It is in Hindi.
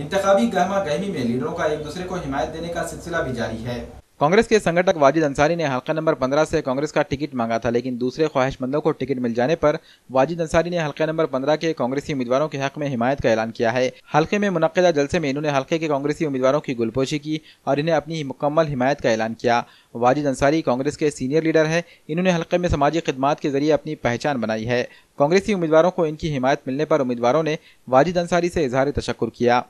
इंतबी गहमा गहमी में लीडरों का एक दूसरे को हिमायत देने का सिलसिला भी जारी है। कांग्रेस के संगठक वाजिद अंसारी ने हल्का नंबर 15 से कांग्रेस का टिकट मांगा था, लेकिन दूसरे ख्वाहिशमंदों को टिकट मिल जाने पर वाजिद अंसारी ने हल्का नंबर 15 के कांग्रेसी उम्मीदवारों के हक में हिमायत का ऐलान किया है। हल्के में मुनदा जलसे में इन्होंने हल्के के कांग्रेसी उम्मीदवारों की गुलपोशी की और इन्हें अपनी मुकम्मल हिमायत का ऐलान किया। वाजिद अंसारी कांग्रेस के सीनियर लीडर है, इन्होंने हल्के में समाजी खदमात के ज़रिए अपनी पहचान बनाई है। कांग्रेसी उम्मीदवारों को इनकी हिमायत मिलने पर उम्मीदवारों ने वाजिद अंसारी से इजहार तशक्र किया।